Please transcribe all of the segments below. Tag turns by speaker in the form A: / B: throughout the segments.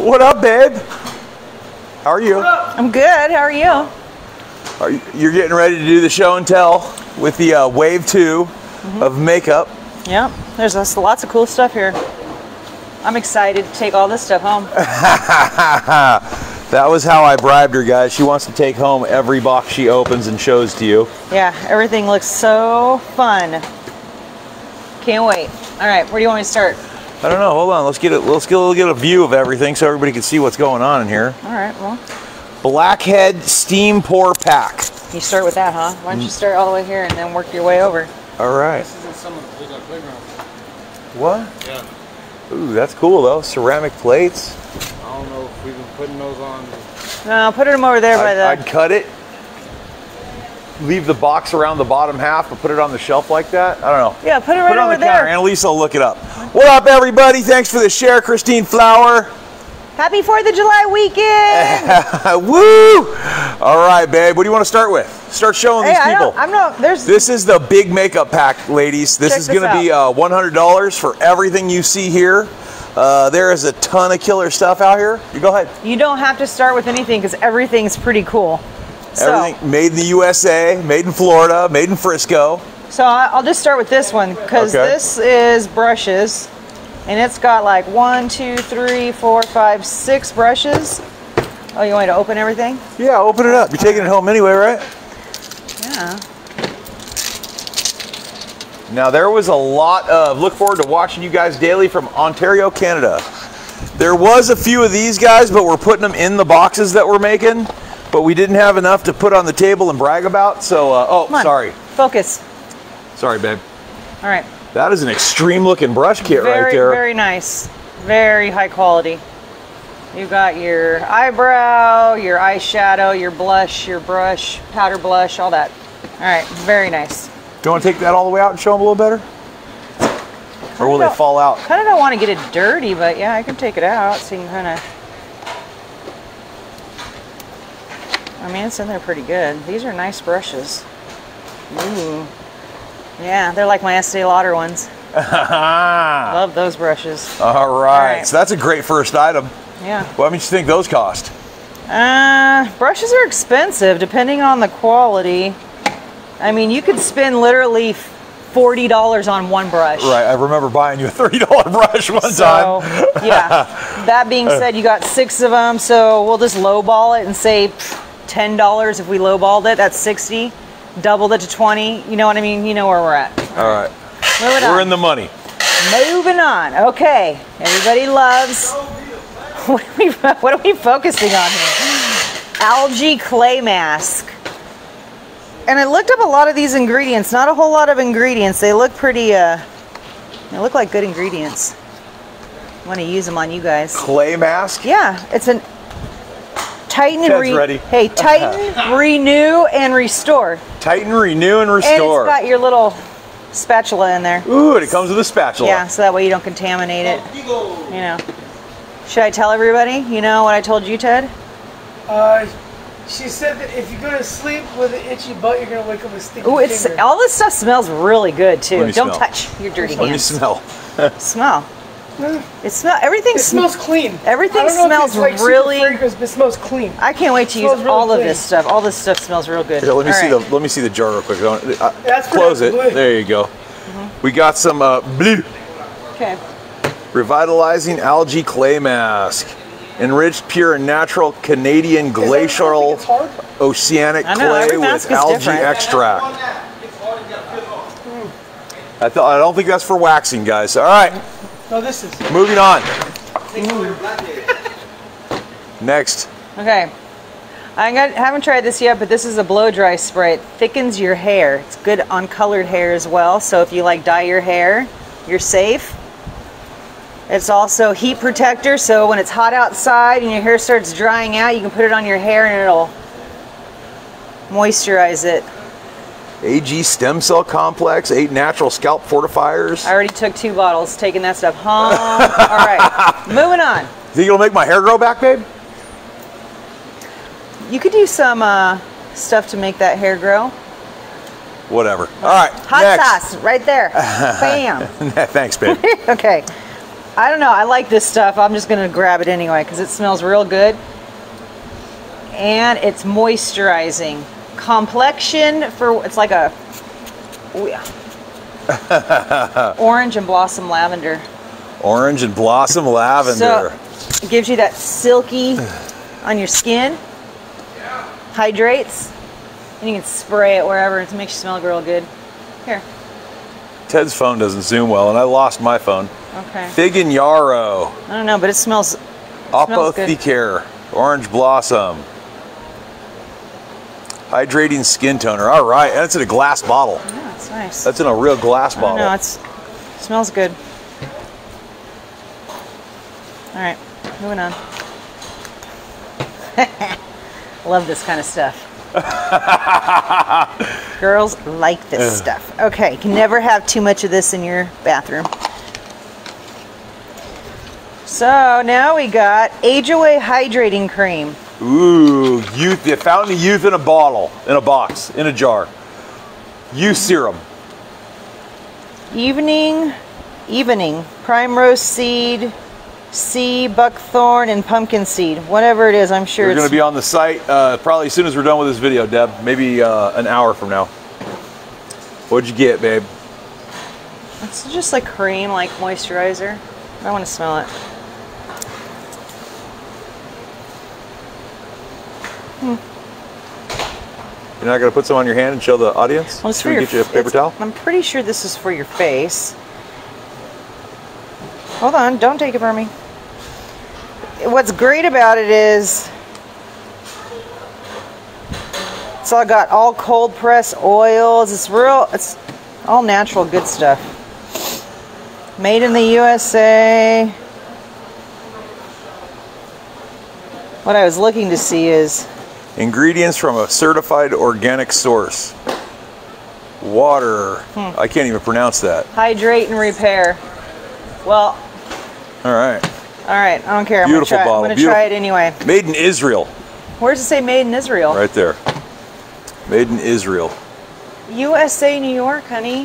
A: What up, babe? How are you?
B: I'm good. How are you?
A: Are you you're getting ready to do the show and tell with the uh, Wave 2 of makeup.
B: Yep. There's lots of cool stuff here. I'm excited to take all this stuff home.
A: That was how I bribed her, guys. She wants to take home every box she opens and shows to you.
B: Yeah, everything looks so fun. Can't wait. All right, where do you want me to start?
A: I don't know. Hold on. Let's get a let's get a, get a view of everything so everybody can see what's going on in here.
B: All right, well,
A: Blackhead Steam Pore Pack.
B: you start with that, huh? Why don't you mm. start all the way here and then work your way over?
A: All right.
C: This isn't some of the uh, playground.
A: What?
C: Yeah.
A: Ooh, that's cool though. Ceramic plates.
C: I don't know if we've been putting those on.
B: No, put them over there by
A: I'd,
B: the.
A: I'd cut it. Leave the box around the bottom half, but put it on the shelf like that. I don't know.
B: yeah, put it right
A: Put it on
B: over
A: the counter.
B: there.
A: Annalisa will look it up. What up, everybody? Thanks for the share, Christine Flower.
B: Happy Fourth of July weekend!
A: Woo! All right, babe. What do you want to start with? Start showing
B: hey,
A: these
B: I
A: people.
B: I'm not. There's.
A: This is the big makeup pack, ladies. This is going to be uh, $100 for everything you see here. Uh, there is a ton of killer stuff out here. You go ahead.
B: you don't have to start with anything because everything's pretty cool. So,
A: Everything made in the USA, made in Florida, made in Frisco.
B: So I'll just start with this one because
A: Okay.
B: this is brushes, and it's got like one, two, three, four, five, six brushes. Oh, you want me to open everything?
A: Yeah, open it up. You're taking it home anyway, right?
B: Yeah.
A: Now there was a lot of look forward to watching you guys daily from Ontario, Canada. There was a few of these guys, but we're putting them in the boxes that we're making. But we didn't have enough to put on the table and brag about. So, uh, oh, sorry,
B: Focus.
A: sorry, babe.
B: All right.
A: That is an extreme looking brush kit
B: very,
A: right there.
B: very nice. Very high quality. You got your eyebrow, your eyeshadow, your blush, your brush, powder blush, all that. All right. Very nice.
A: Do you want to take that all the way out and show them a little better? Or will they fall out?
B: Kind of don't want to get it dirty, but yeah, I can take it out so you can kind of. I mean, it's in there pretty good. These are nice brushes. Ooh. Yeah, they're like my Estee Lauder ones. Love those brushes.
A: All right.
B: All right.
A: So that's a great first item.
B: Yeah.
A: What makes you think those cost?
B: Uh, brushes are expensive depending on the quality. I mean, you could spend literally forty dollars on one brush.
A: Right. I remember buying you a thirty dollar brush one
B: so,
A: time.
B: yeah. That being said, you got six of them, so we'll just lowball it and say. Pfft, $10 if we lowballed it. That's 60. Doubled it to 20. You know what I mean? You know where we're at.
A: All right.
B: Moving
A: we're
B: on.
A: in the money.
B: Moving on. Okay. Everybody loves. What are we, what are we focusing on here? Algae clay mask. And I looked up a lot of these ingredients. Not a whole lot of ingredients. They look pretty, uh, they look like good ingredients. Want to use them on you guys.
A: Clay mask?
B: Yeah. It's an Tighten and
A: Ted's
B: re-
A: ready.
B: Hey, tighten, renew, and restore.
A: Tighten, renew, and restore.
B: And
A: restore.
B: it's got your little spatula in there.
A: Ooh, and it comes with a spatula.
B: Yeah, so that way you don't contaminate it. You know. Should I tell everybody? You know what I told you, Ted?
D: Uh, she said that if you go to sleep with an itchy butt, you're gonna wake up with sticky
B: Ooh, it's
D: finger.
B: all this stuff smells really good too. Don't
A: smell.
B: touch your dirty
A: Let me
B: hands.
A: smell.
B: Smell. It smell. Everything
D: It
B: smells.
D: smells clean.
B: Everything
D: I don't know
B: smells
D: if it's like super
B: really-
D: fragrance, but it smells clean.
B: I can't wait to use
D: Smells really
B: all of this stuff. All this stuff smells real good.
A: Here, let me
B: All
A: see
B: right.
A: the let me see the jar real quick. Don't- uh,
D: That's
A: close it.
D: blue.
A: There you go.
B: Mm-hmm.
A: We got some uh, blue
B: Okay.
A: revitalizing algae clay mask, enriched pure and natural Canadian glacial oceanic
B: know,
A: clay with algae
B: different.
A: extract. I, th- I don't think that's for waxing, guys. All right,
D: No, this is.
A: moving on. Next.
B: Okay. I got, haven't tried this yet, but this is a blow dry spray. It thickens your hair. It's good on colored hair as well. So if you like dye your hair, you're safe. It's also heat protector, so when it's hot outside and your hair starts drying out, you can put it on your hair and it'll moisturize it.
A: AG stem cell complex, eight natural scalp fortifiers.
B: I already took two bottles, taking that stuff home. All right, moving on.
A: Think it'll make my hair grow back, babe?
B: You could do some uh, stuff to make that hair grow.
A: Whatever. All right.
B: Hot
A: next.
B: sauce, right there. Bam.
A: Thanks, babe.
B: okay. I don't know. I like this stuff. I'm just going to grab it anyway because it smells real good. And it's moisturizing. Complexion for, it's like a oh yeah. orange and blossom lavender.
A: Orange and blossom lavender.
B: So it gives you that silky on your skin. Yeah. Hydrates. And you can spray it wherever. It makes you smell real good. Here.
A: Ted's phone doesn't zoom well, and I lost my phone.
B: Okay.
A: Fig and yarrow,
B: I don't know, but it smells.
A: Apothecare, orange blossom, hydrating skin toner. All right, and it's in a glass bottle.
B: Yeah, it's nice.
A: That's in a real glass bottle.
B: know. It's smells good. All right, moving on. Love this kind of stuff. Girls like this stuff. Okay, you can never have too much of this in your bathroom. So now we got Age Away Hydrating Cream.
A: Ooh, youth, the fountain of youth in a bottle, in a box, in a jar. Youth serum.
B: Evening, evening, primrose seed, sea, buckthorn, and pumpkin seed. Whatever it is, I'm sure
A: We're
B: it's
A: going to be on the site uh, probably as soon as we're done with this video, Deb. Maybe uh, an hour from now. What'd you get, babe?
B: It's just like cream, like moisturizer. I want to smell it.
A: You're not going to put some on your hand and show the audience?
B: Well, it's
A: Should
B: for
A: we
B: your
A: get you a paper towel?
B: I'm pretty sure this is for your face. Hold on, don't take it from me. What's great about it is it's all got all cold press oils. It's real. It's all natural, good stuff. Made in the USA. What I was looking to see is
A: Ingredients from a certified organic source. Water.
B: Hmm.
A: I can't even pronounce that.
B: hydrate and repair. Well,
A: All right.
B: all right, I don't care.
A: Beautiful
B: I'm
A: bottle,
B: I'm gonna try it anyway.
A: Made in Israel.
B: Where does it say made in Israel?
A: Right there. Made in Israel.
B: USA, New York, honey.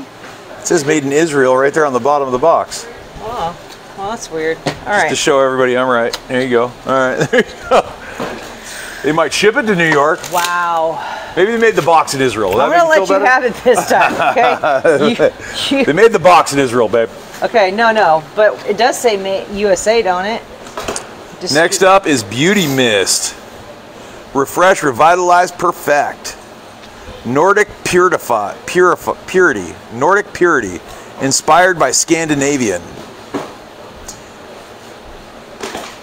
A: It says made in Israel right there on the bottom of the box.
B: Oh, well, that's weird. All
A: Just
B: right.
A: to show everybody I'm right. There you go. All right. There you go. They might ship it to New York.
B: Wow.
A: Maybe they made the box in Israel. Will
B: I'm
A: that
B: gonna
A: make
B: let
A: you
B: you
A: better?
B: have it this time, okay? You-
A: They made the box in Israel, babe.
B: okay, no, no, but it does say USA, don't it? Just-
A: Next up is Beauty Mist. Refresh, revitalize, perfect. Nordic Purify, Purify, Purity. Nordic Purity. Inspired by Scandinavian.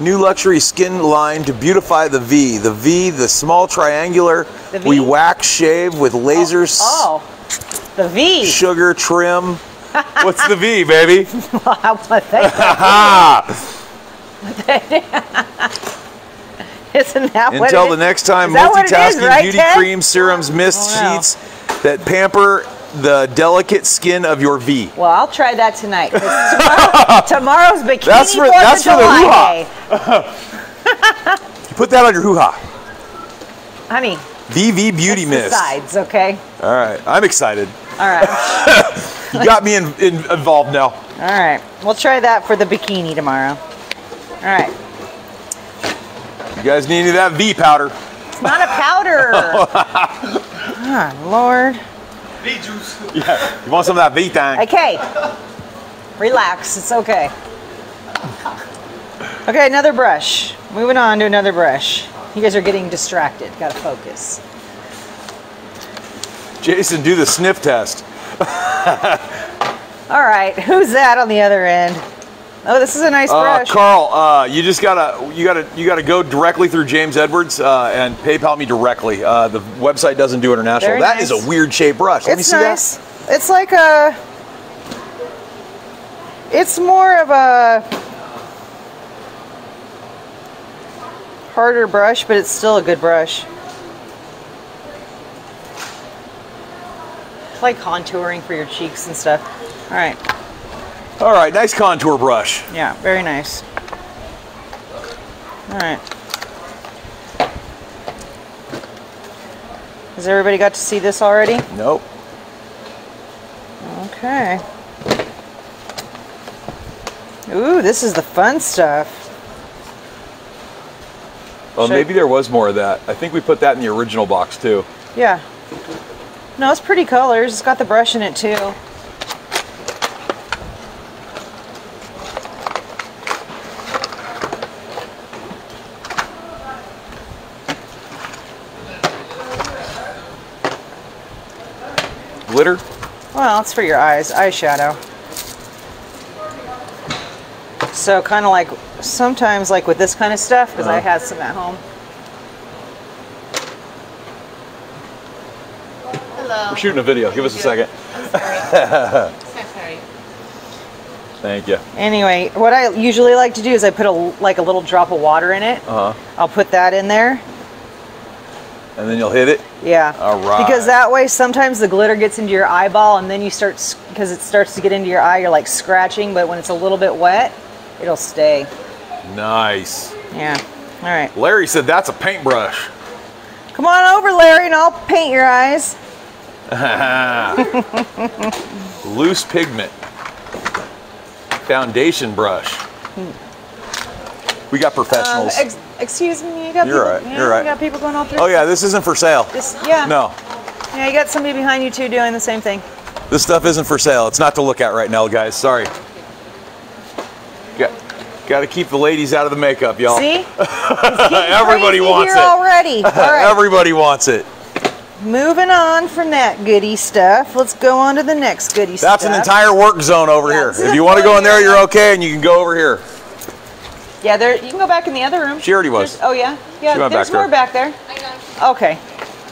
A: New luxury skin line to beautify the V. The V, the small triangular.
B: The V?
A: We wax shave with oh, lasers.
B: Oh, the V.
A: Sugar trim. What's the V, baby?
B: Wow, what the-
A: Ha!
B: Isn't that what
A: Until
B: it
A: the
B: is?
A: next time,
B: Is that what
A: multitasking
B: right,
A: beauty
B: Ted?
A: creams, serums, mist
B: Oh, wow.
A: sheets that pamper the delicate skin of your V.
B: Well, I'll try that tonight. Tomorrow, tomorrow's bikini
A: That's for- that's for the hoo-ha.
B: day.
A: Put that on your hoo ha.
B: Honey,
A: VV Beauty Mist.
B: sides, okay?
A: All right, I'm excited.
B: All right.
A: You got me in, in, involved now.
B: All right. We'll try that for the bikini tomorrow. All right.
A: You guys need any of that V powder?
B: It's not a powder. oh, Lord.
A: Yeah. You want some of that V thing?
B: Okay. Relax. It's okay. Okay, another brush. Moving on to another brush. You guys are getting distracted. Gotta focus.
A: Jason, do the sniff test.
B: All right. Who's that on the other end? Oh, this is a nice
A: Uh,
B: brush.
A: Carl, uh, you just gotta you gotta you gotta go directly through James Edwards uh, and PayPal me directly. Uh, the website doesn't do international.
B: Very
A: That is
B: nice.
A: a weird shaped brush. Let me
B: it's
A: see
B: nice. It's like a. It's more of a harder brush, but it's still a good brush. It's Like contouring for your cheeks and stuff. All right.
A: All right, nice contour brush.
B: Yeah, very nice. All right. Has everybody got to see this already?
A: Nope.
B: Okay. Ooh, this is the fun stuff.
A: Well,
B: Should-
A: maybe there was more of that. I think we put that in the original box too.
B: Yeah. No, it's pretty colors. It's got the brush in it too.
A: Glitter?
B: Well, it's for your eyes, eyeshadow. So kind of like sometimes like with this kind of stuff because I
A: Uh-huh.
B: had some at home.
E: Hello.
A: We're shooting a video. Give us a second.
E: So sorry.
A: Thank you.
B: Anyway, what I usually like to do is I put a like a little drop of water in it.
A: Uh huh.
B: I'll put that in there.
A: And then you'll hit it.
B: Yeah.
A: All right.
B: Because that way sometimes the glitter gets into your eyeball and then you start because it starts to get into your eye. You're like scratching, but when it's a little bit wet, it'll stay.
A: Nice.
B: Yeah. All right.
A: Larry said that's a paintbrush.
B: Come on over, Larry, and I'll paint your eyes.
A: Loose pigment. Foundation brush. We got
B: Um,
A: professionals.
B: ex- excuse me, you got
A: You're
B: people.
A: right,
B: Yeah,
A: you're right.
B: You got people going all through.
A: oh yeah, this isn't for sale.
B: This, yeah.
A: No,
B: Yeah, you got somebody behind you too doing the same thing.
A: this stuff isn't for sale. It's not to look at right now, guys. Sorry. Got, got to keep the ladies out of the makeup, y'all.
B: See?
A: Everybody wants it.
B: already. Right.
A: Everybody wants it.
B: Moving on from that goody stuff, let's go on to the next goody stuff.
A: That's an entire work zone over
B: That's
A: here. If you want to go in there, you're okay, and you can go over here.
B: Yeah, there. You can go back in the other room.
A: She already was.
B: There's- oh yeah, yeah. There's
A: back there.
B: more back there.
E: I got
B: Okay.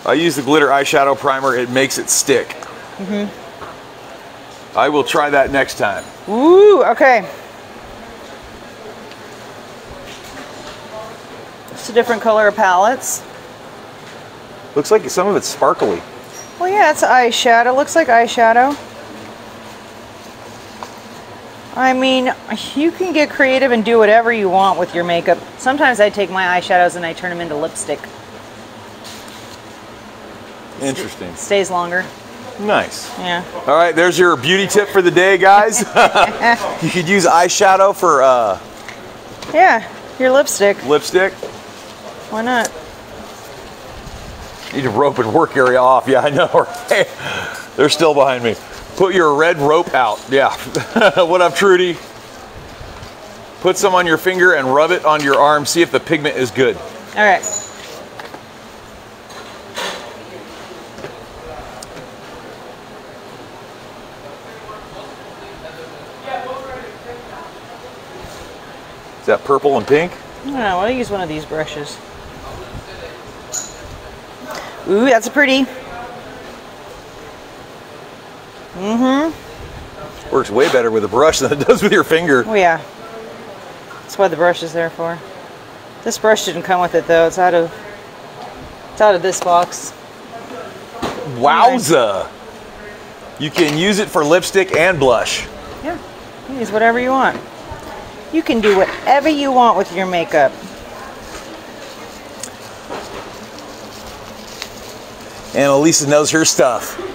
A: I use the glitter eyeshadow primer. It makes it stick.
B: Mm-hmm.
A: I will try that next time.
B: Ooh. Okay. It's a different color of palettes.
A: Looks like some of it's sparkly.
B: Well, yeah, it's eyeshadow. Looks like eyeshadow. I mean, you can get creative and do whatever you want with your makeup. Sometimes I take my eyeshadows and I turn them into lipstick.
A: Interesting.
B: Stays longer.
A: Nice.
B: Yeah.
A: All right, there's your beauty tip for the day, guys. you could use eyeshadow for uh,
B: Yeah. Your lipstick.
A: lipstick.
B: Why not?
A: Need to rope and work area off. Yeah, I know. They're still behind me. Put your red rope out. Yeah. what up, Trudy? Put some on your finger and rub it on your arm. See if the pigment is good.
B: All right.
A: Is that purple and pink?
B: I don't know. I'll use one of these brushes. Ooh, that's pretty. Mm-hmm.
A: Works way better with a brush than it does with your finger.
B: Oh yeah. That's what the brush is there for. This brush didn't come with it though. It's out of it's out of this box.
A: Wowza! You can use it for lipstick and blush.
B: Yeah. You Use whatever you want. You can do whatever you want with your makeup.
A: Annalisa knows her stuff.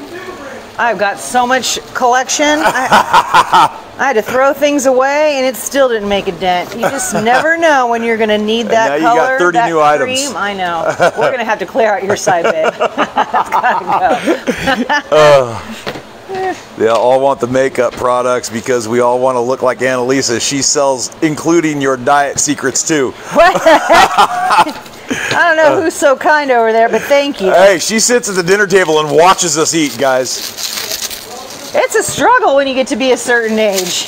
B: I've got so much collection. I, I had to throw things away, and it still didn't make a dent. You just never know when you're going to need that
A: now you
B: color.
A: got 30
B: that
A: new items.
B: cream. I know. We're going to have to clear out your side bed. That's gotta go.
A: They all want the makeup products because we all want to look like Annalisa. She sells, including your diet secrets too.
B: I don't know uh, who's so kind over there, but thank you.
A: Hey, she sits at the dinner table and watches us eat, guys.
B: It's a struggle when you get to be a certain age.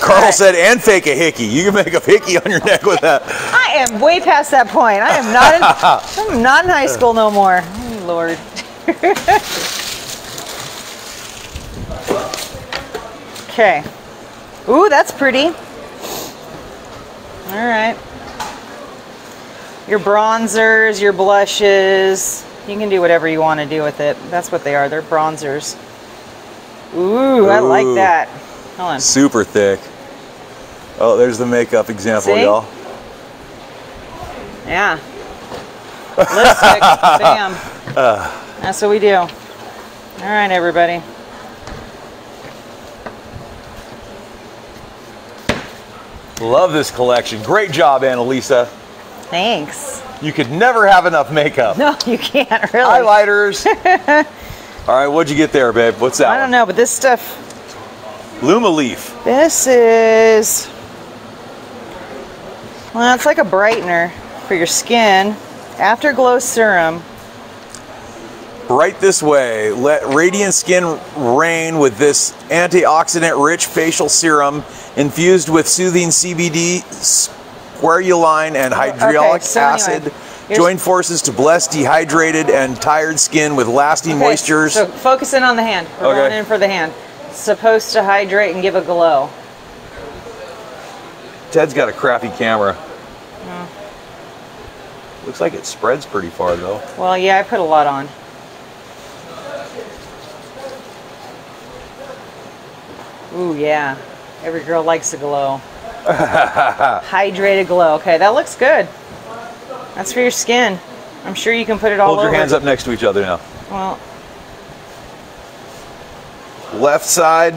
A: Carl
B: Right.
A: said, and fake a hickey. You can make a hickey on your neck with that.
B: I am way past that point. I am not in, I'm not in high school no more. Oh, Lord. okay. Ooh, that's pretty. All right. Your bronzers, your blushes. You can do whatever you want to do with it. That's what they are. They're bronzers. Ooh, I like that. Hold on.
A: Super thick. Oh, there's the makeup example, y'all.
B: Yeah. Lipstick. Bam. That's what we do. All right, everybody.
A: Love this collection. Great job, Annalisa.
B: Thanks.
A: You could never have enough makeup.
B: No, you can't really.
A: Highlighters. All right, what'd you get there, babe? What's that?
B: I don't know, but this stuff.
A: Luma Leaf.
B: this is, well, it's like a brightener for your skin. Afterglow serum.
A: Right this way. Let radiant skin reign with this antioxidant rich facial serum infused with soothing CBD, squalane, and hydraulic
B: so anyway,
A: acid.
B: here's-
A: Join forces to bless dehydrated and tired skin with lasting
B: Okay,
A: moistures.
B: So focus in on the hand. We're
A: Okay.
B: going in for the hand. It's supposed to hydrate and give a glow.
A: Ted's got a crappy camera. Looks like it spreads pretty far though.
B: Well, yeah, I put a lot on. Ooh, yeah. Every girl likes a glow. Hydrated glow. Okay, that looks good. That's for your skin. I'm sure you can put it all
A: Hold your
B: over.
A: hands up next to each other now.
B: Well,
A: Left side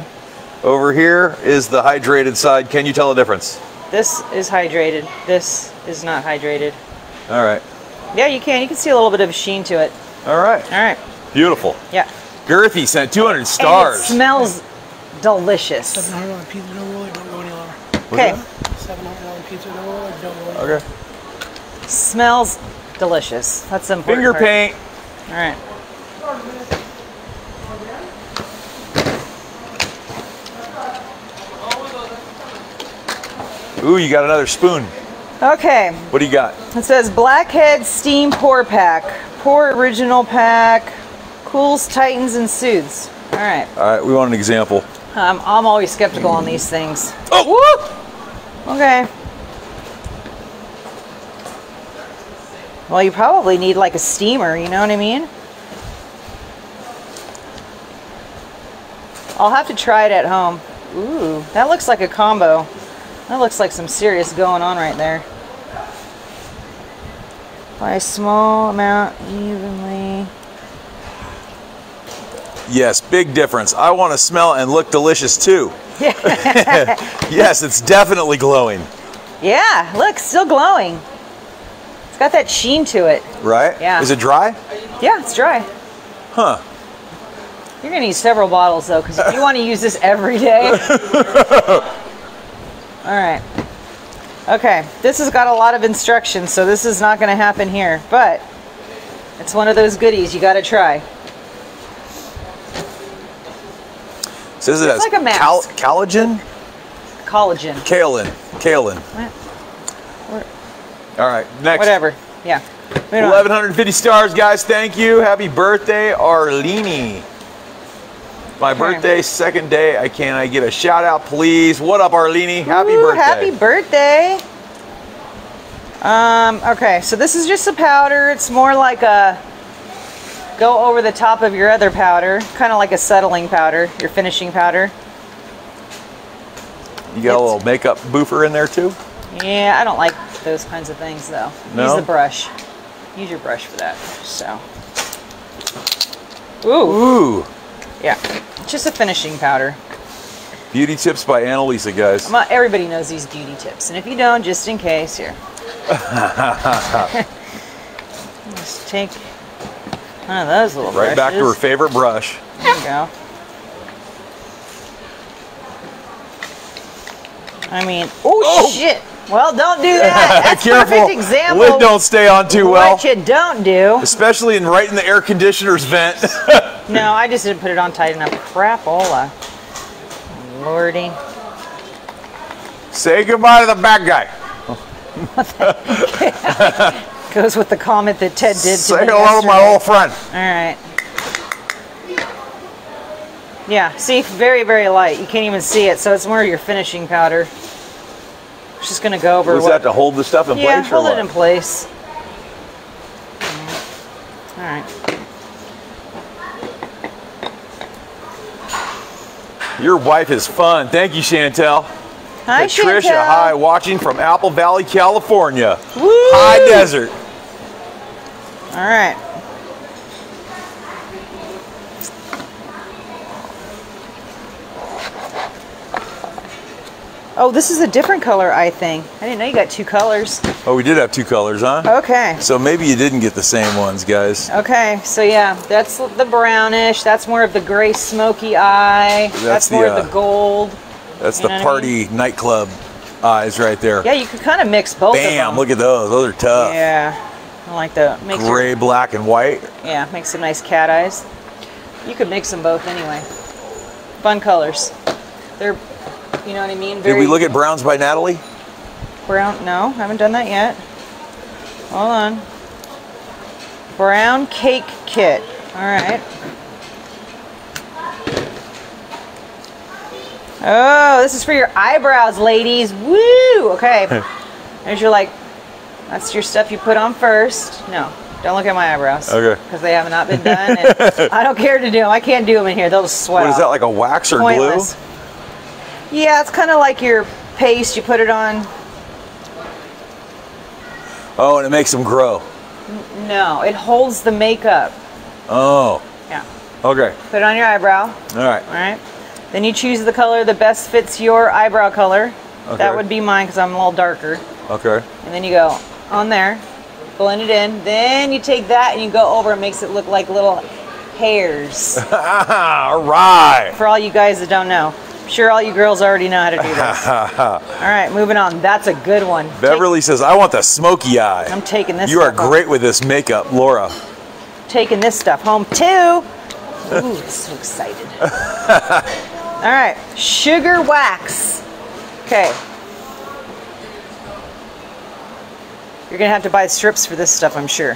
A: over here is the hydrated side. Can you tell the difference?
B: this is hydrated. This is not hydrated.
A: All right.
B: Yeah, you can. You can see a little bit of a sheen to it.
A: All right.
B: All right.
A: Beautiful.
B: Yeah.
A: Girthy sent 200
B: And
A: stars.
B: it smells delicious. Okay.
D: Seven hundred dollar pizza, don't roll it, don't roll
A: okay.
B: Smells delicious. That's the important.
A: Finger
B: part.
A: paint.
B: All right.
A: Ooh, you got another spoon.
B: Okay.
A: What do you got?
B: It says Blackhead Steam Pore Pack. Pore Original Pack. Cools, tightens, and soothes. All right.
A: All right, we want an example.
B: Um, I'm always skeptical on these things.
A: Oh!
B: Okay. Well, you probably need like a steamer, you know what I mean? I'll have to try it at home. Ooh, that looks like a combo. That looks like some serious going on right there. By a small amount, evenly.
A: Yes, big difference. I want to smell and look delicious too. yes, it's definitely glowing,
B: Yeah, look, still glowing. It's got that sheen to it.
A: right?
B: Yeah.
A: Is it dry?
B: Yeah, it's dry.
A: Huh.
B: You're gonna need several bottles though, because if you want to use this every day. All right. Okay, this has got a lot of instructions, so this is not gonna happen here, but it's one of those goodies you gotta try. It's like a mask.
A: cal- collagen,
B: Collagen.
A: kaolin, kaolin.
B: What?
A: All right, next.
B: Whatever. Yeah.
A: 1150 stars, guys. Thank you. Happy birthday, Arlene. My
B: Okay.
A: birthday, second day. I can I get a shout out, please? What up, Arlene? Happy
B: Ooh,
A: birthday.
B: Happy birthday. Um, okay, so this is just a powder. It's more like a go over the top of your other powder, kind of like a settling powder, your finishing powder.
A: you got a little makeup boofer in there too?
B: Yeah, I don't like those kinds of things though.
A: No?
B: Use the brush. Use your brush for that. So. Ooh,
A: Ooh.
B: yeah. Just a finishing powder.
A: Beauty tips by Annalisa, guys.
B: Everybody knows these beauty tips, and if you don't, just in case, here. Just take one of those little
A: Right back to her favorite brush.
B: There you go. I mean, oh,
A: Oh!
B: shit! Well, don't do that. That's
A: Careful.
B: perfect example.
A: Lid don't stay on too well.
B: What you don't do.
A: Especially in right in the air conditioner's vent.
B: No, I just didn't put it on tight enough. Crapola. Lordy.
A: Say goodbye to the bad guy.
B: Goes with the comment that Ted did to
A: Say hello to my old friend.
B: All right. Yeah, see, very, very light. You can't even see it, so it's more your finishing powder. It's just gonna go over
A: Was
B: what.
A: that to hold the stuff in
B: yeah,
A: place or
B: hold it in place. All right.
A: Your wife is fun. Thank you, Chantel.
B: Hi,
A: Patricia,
B: Chantel.
A: hi, watching from Apple Valley, California.
B: Woo!
A: High desert.
B: All right. Oh, this is a different color eye thing. I didn't know you got two colors.
A: Oh, we did have two colors, huh?
B: Okay.
A: So maybe you didn't get the same ones, guys.
B: Okay, so yeah, that's the brownish. That's more of the gray smoky eye. That's,
A: the,
B: more
A: uh,
B: of the gold.
A: That's
B: You
A: the
B: what I
A: party nightclub eyes right there.
B: Yeah, you could kind of mix both of
A: Bam! Look at those. Those are tough.
B: Yeah, I like the makes your-
A: Gray, black, and white.
B: yeah, makes some nice cat eyes. You could mix them both anyway. Fun colors. They're, you know what I mean.
A: Did we look at Browns by Natalie?
B: brown? No, haven't done that yet. Hold on. Brown cake kit. All right. Oh, this is for your eyebrows, ladies. Woo! Okay. There's your like. That's your stuff you put on first. No, don't look at my eyebrows.
A: Okay.
B: Because they have not been done. and I don't care to do them. I can't do them in here. They'll just sweat.
A: What is that, like a wax or
B: Pointless. Yeah, it's kind of like your paste. You put it on.
A: Oh, and it makes them grow.
B: No, it holds the makeup.
A: Oh,
B: Yeah.
A: okay.
B: Put it on your eyebrow.
A: All right.
B: All right. Then you choose the color that best fits your eyebrow color.
A: Okay.
B: That would be mine because I'm a little darker.
A: Okay.
B: And then you go on there, blend it in. Then you take that and you go over. It makes it look like little hairs.
A: All right.
B: For all you guys that don't know, I'm sure all you girls already know how to do this. all right, moving on. That's a good one. Take-
A: Beverly says, I want the smoky eye.
B: I'm taking this.
A: You are
B: home.
A: great with this makeup, Laura.
B: taking this stuff home too. Ooh, so excited. All right, sugar wax. Okay. You're gonna have to buy strips for this stuff, I'm sure.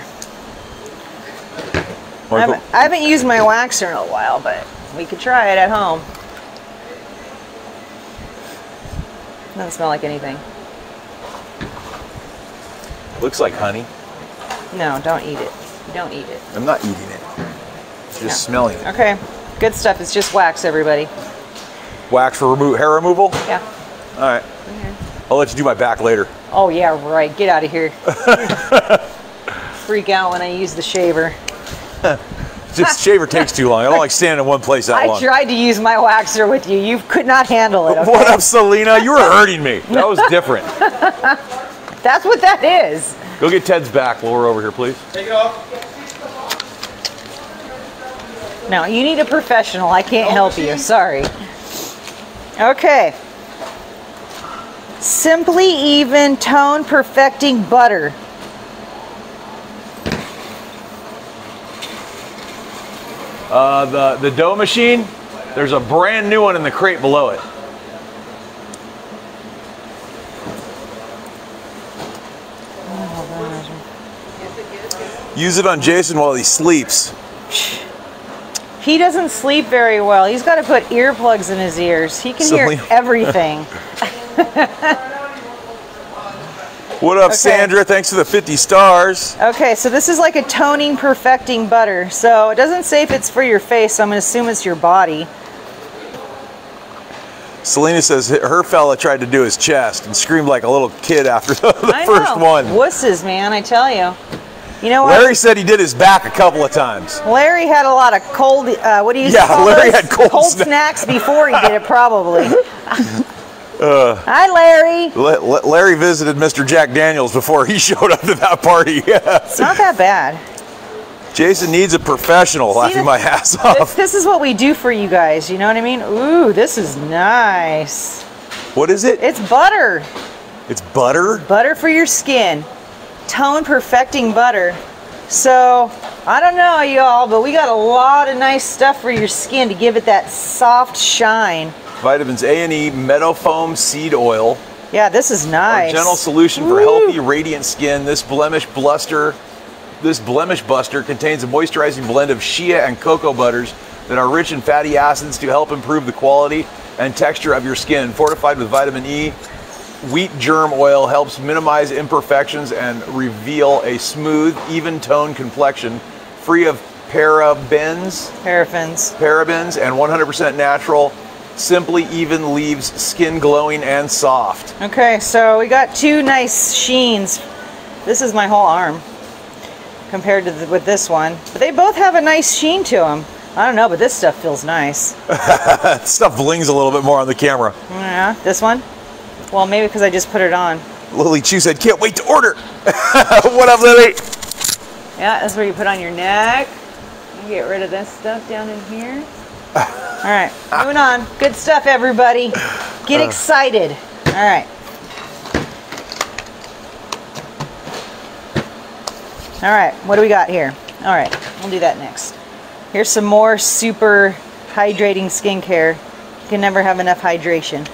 B: I haven't, I haven't used my waxer in a while, but we could try it at home. Doesn't smell like anything.
A: looks like honey.
B: No, don't eat it. Don't eat it.
A: I'm not eating it. Just
B: No.
A: smelling it.
B: Okay, good stuff. It's just wax, everybody.
A: Wax for remo- hair removal?
B: Yeah.
A: All right. I'll let you do my back later.
B: Oh yeah, right. Get out of here. Freak out when I use the shaver.
A: Just shaver takes too long. I don't like standing in one place that
B: I
A: long.
B: tried to use my waxer with you. You could not handle it. Okay?
A: What up, Selena? You were hurting me. That was different.
B: That's what that is.
A: Go get Ted's back while we're over here, please.
C: Take it off.
B: No, you need a professional. I can't oh, help you. Sorry. Okay. Simply Even Tone Perfecting Butter.
A: Uh, the, the dough machine, there's a brand new one in the crate below it. Use it on Jason while he sleeps.
B: He doesn't sleep very well. He's got to put earplugs in his ears. He can
A: Selena.
B: hear everything.
A: What up,
B: Okay.
A: Sandra? Thanks for the 50 stars.
B: Okay, so this is like a toning perfecting butter. So it doesn't say if it's for your face, so I'm gonna assume it's your body.
A: Selena says her fella tried to do his chest and screamed like a little kid after the, the
B: I
A: first
B: know.
A: one.
B: Wusses, man, I tell you. You know what?
A: Larry said he did his back a couple of times.
B: Larry had a lot of cold. Uh, what do you
A: Yeah,
B: call
A: Larry
B: those?
A: had cold sna-
B: snacks before he did it, probably.
A: Uh.
B: Hi, Larry.
A: La- La- Larry visited Mr. Jack Daniels before he showed up to that party.
B: It's not that bad.
A: Jason needs a professional laughing
B: that-
A: my ass
B: This,
A: off.
B: this is what we do for you guys. You know what I mean? Ooh, this is nice.
A: What is it?
B: It's butter.
A: It's butter?
B: butter for your skin tone perfecting butter so i don't know y'all but we got a lot of nice stuff for your skin to give it that soft shine
A: Vitamins A and E, Meadow Foam Seed Oil.
B: yeah this is nice
A: gentle solution for
B: Woo.
A: healthy, radiant skin. This blemish bluster, this blemish buster contains a moisturizing blend of shea and cocoa butters that are rich in fatty acids to help improve the quality and texture of your skin. Fortified with vitamin E, wheat germ oil helps minimize imperfections and reveal a smooth, even tone complexion, free of parabens,
B: paraffins
A: parabens, and 100% natural. Simply even leaves skin glowing and soft.
B: okay so we got two nice sheens this is my whole arm compared to the, with this one but they both have a nice sheen to them i don't know but this stuff feels nice
A: Stuff blings a little bit more on the camera.
B: yeah this one Well, maybe because I just put it on.
A: Lily Chu said, "Can't wait to order." what up, Lily?
B: Yeah, that's where you put on your neck. You get rid of this stuff down in here. All right, moving on. Good stuff, everybody. Get uh. excited. All right. All right, what do we got here? All right, we'll do that next. Here's some more super hydrating skincare. You can never have enough hydration.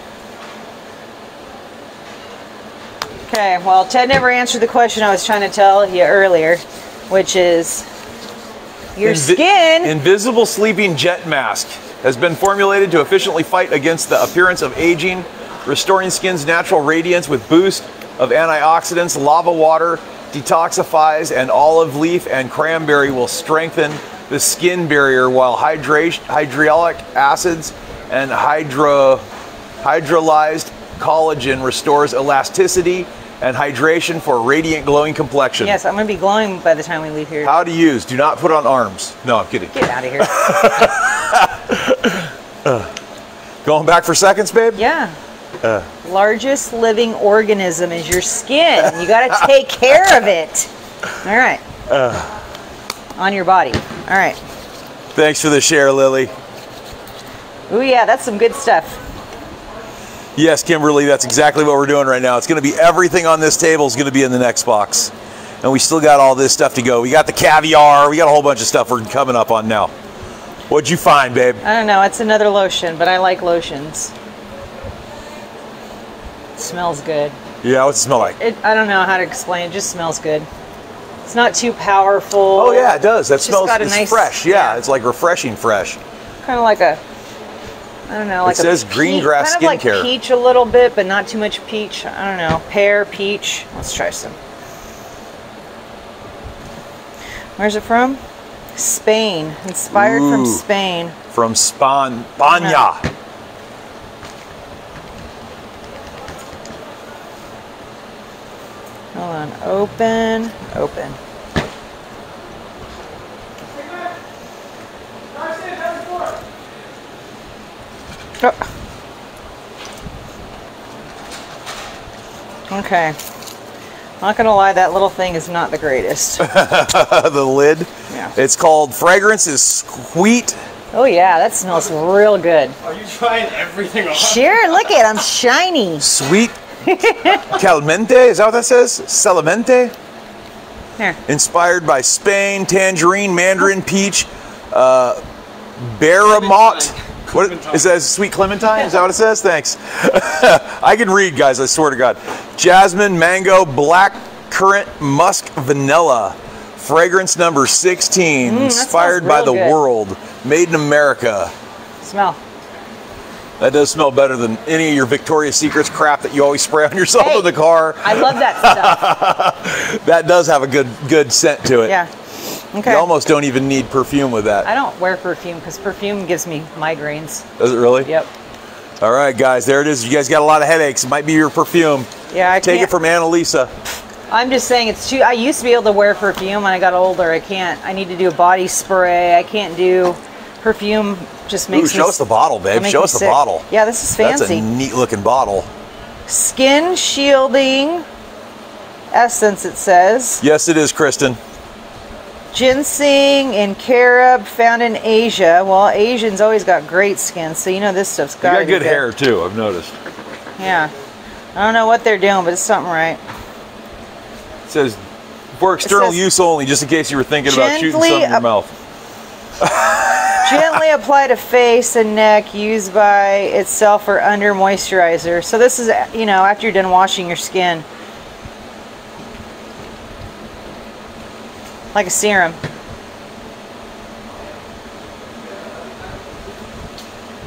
B: Okay, well, Ted never answered the question I was trying to tell you earlier, which is your
A: Invi-
B: skin.
A: Invisible Sleeping Jet Mask has been formulated to efficiently fight against the appearance of aging, restoring skin's natural radiance with boost of antioxidants, lava water, detoxifies, and olive leaf and cranberry will strengthen the skin barrier while hydraulic acids and hydro- hydrolyzed collagen restores elasticity and hydration for radiant glowing complexion.
B: yes, I'm going to be glowing by the time we leave here.
A: How to use. Do not put on arms. No, I'm kidding.
B: Get out of here.
A: Going back for seconds, babe?
B: Yeah. Largest living organism is your skin. You got to take care of it. All right. On your body. All right.
A: Thanks for the share, Lily.
B: Oh, yeah, that's some good stuff.
A: Yes, Kimberly, that's exactly what we're doing right now. It's going to be everything on this table is going to be in the next box. And we still got all this stuff to go. We got the caviar. We got a whole bunch of stuff we're coming up on now. What'd you find, babe?
B: I don't know. It's another lotion, but I like lotions. It smells good.
A: Yeah, what's it smell like?
B: It, I don't know how to explain. It just smells good. It's not too powerful.
A: Oh, yeah, it does. That
B: It's
A: smells it's
B: nice-
A: fresh. Yeah,
B: yeah.
A: it's like refreshing fresh.
B: Kind of like a, I don't know, like a
A: says green grass
B: kind of like peach a little bit, but not too much peach. I don't know, pear, peach. Let's try some. Where's it from? Spain. Inspired from Spain.
A: From Span Banya.
B: Hold on. Open. Open. Okay. Not gonna lie, that little thing is not the greatest.
A: the lid.
B: Yeah.
A: It's called Fragrance is Sweet.
B: Oh yeah, that smells real good.
C: Are you trying everything on?
B: Sure, look at it, I'm shiny.
A: Sweet Calmente. Is that what that says? Salamente?
B: Here.
A: inspired by Spain, tangerine, mandarin, peach, uh, bergamot. What is that? Sweet clementine? Is that what it says? Thanks. I can read, guys. I swear to God. Jasmine, mango, black currant, musk, vanilla. Fragrance number 16,
B: Mm,
A: inspired by the
B: good.
A: world, made in America.
B: Smell.
A: That does smell better than any of your Victoria's Secrets crap that you always spray on yourself
B: Hey,
A: in the car.
B: I love that stuff.
A: That does have a good good scent to it.
B: Yeah. Okay.
A: You almost don't even need perfume with that.
B: I don't wear perfume because perfume gives me migraines.
A: Does it really?
B: Yep.
A: All right, guys, there it is. You guys got a lot of headaches. It might be your perfume.
B: Yeah, I
A: Take it from Annalisa.
B: I'm just saying it's too. I used to be able to wear perfume when I got older. I can't. I need to do a body spray. I can't do perfume. Just
A: Ooh,
B: makes me.
A: show us the bottle, babe. Show
B: me
A: us the
B: sick.
A: bottle.
B: Yeah, this is fancy.
A: That's a neat looking bottle.
B: Skin shielding essence. It says
A: Yes, it is, Kristen.
B: Ginseng and carob found in Asia. Well, Asians always got great skin, so you know this stuff's got
A: got good hair too. I've noticed.
B: Yeah. I don't know what they're doing, but it's something right.
A: It says for external
B: says-
A: use only, just in case you were thinking about shooting something in your mouth.
B: Gently apply to face and neck, used by itself or under moisturizer. So this is, you know, after you're done washing your skin. Like a serum.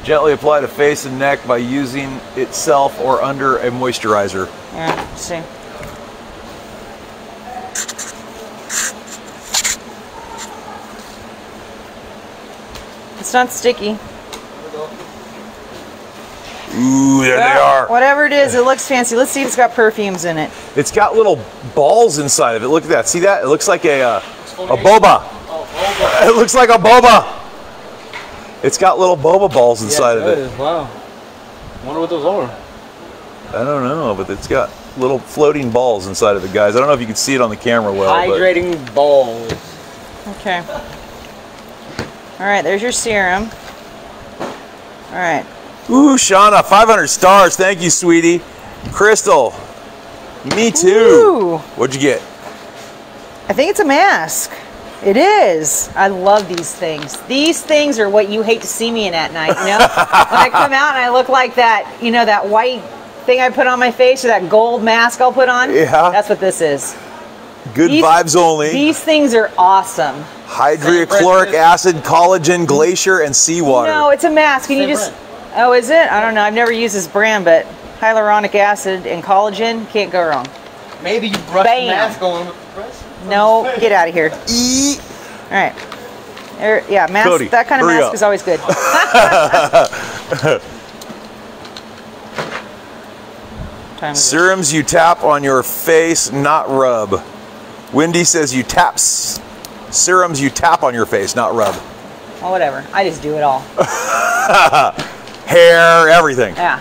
A: Gently apply to face and neck by using itself or under a moisturizer.
B: Yeah, see. It's not sticky.
A: Ooh, there they are.
B: Whatever it is, it looks fancy. Let's see if it's got perfumes in it.
A: It's got little balls inside of it. Look at that. See that? It looks like a uh, a boba. It looks like a boba. It's got little boba balls inside of it.
C: Wow. Wonder what those are.
A: I don't know, but it's got little floating balls inside of it, guys. I don't know if you can see it on the camera well. but-
C: Hydrating balls.
B: Okay. All right, there's your serum. All right.
A: Ooh, Shauna, 500 stars. Thank you, sweetie. Crystal, me too.
B: Ooh.
A: What'd you get?
B: I think it's a mask. It is. I love these things. These things are what you hate to see me in at night, you know? when I come out and I look like that, you know, that white thing I put on my face or that gold mask I'll put on.
A: Yeah.
B: That's what this is.
A: Good
B: These-
A: vibes only.
B: These things are awesome.
A: Hydrochloric acid, collagen, glacier, and seawater.
B: No, it's a mask. Can you
C: Same
B: just. Oh, is it? I don't know. I've never used this brand, but hyaluronic acid and collagen can't go wrong.
C: Maybe you brush
B: Bam.
C: the mask on with the brush.
B: No, get out of here.
A: E-
B: All right. There, yeah, mask.
A: Cody,
B: that kind of mask
A: up.
B: is always good. Time is it?
A: Serums you tap on your face, not rub. Wendy says you tap s- serums you tap on your face, not rub.
B: Well, whatever. I just do it all.
A: Hair, everything.
B: Yeah.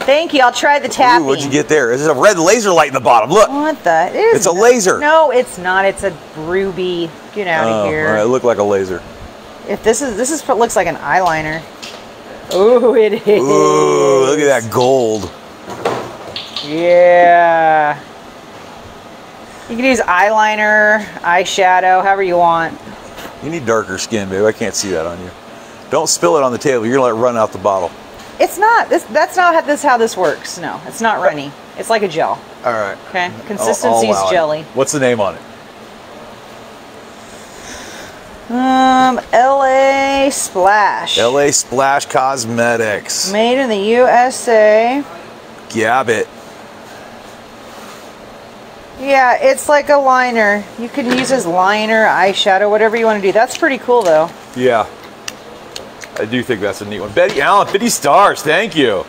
B: Thank you. I'll try the tapping.
A: Ooh, what'd you get there? There's a red laser light in the bottom. Look.
B: What the? It is
A: It's a laser.
B: No, it's not. It's a ruby. Get out
A: Oh,
B: of here.
A: all right, it looked like a laser.
B: If this is this is what looks like an eyeliner. Ooh, it is.
A: Ooh, look at that gold.
B: Yeah. You can use eyeliner, eyeshadow, however you want.
A: You need darker skin, babe. I can't see that on you. Don't spill it on the table. You're gonna let it run out the bottle.
B: It's not this. That's not how this how this works. No, it's not runny. It's like a gel.
A: All right.
B: Okay, consistency is
A: it.
B: jelly.
A: What's the name on it?
B: Um, L.A. Splash.
A: LA Splash Cosmetics.
B: Made in the USA.
A: Gab it.
B: Yeah, it's like a liner. You can use as liner, eyeshadow, whatever you want to do. That's pretty cool, though.
A: Yeah. I do think that's a neat one. Betty Allen, 50 stars. Thank you.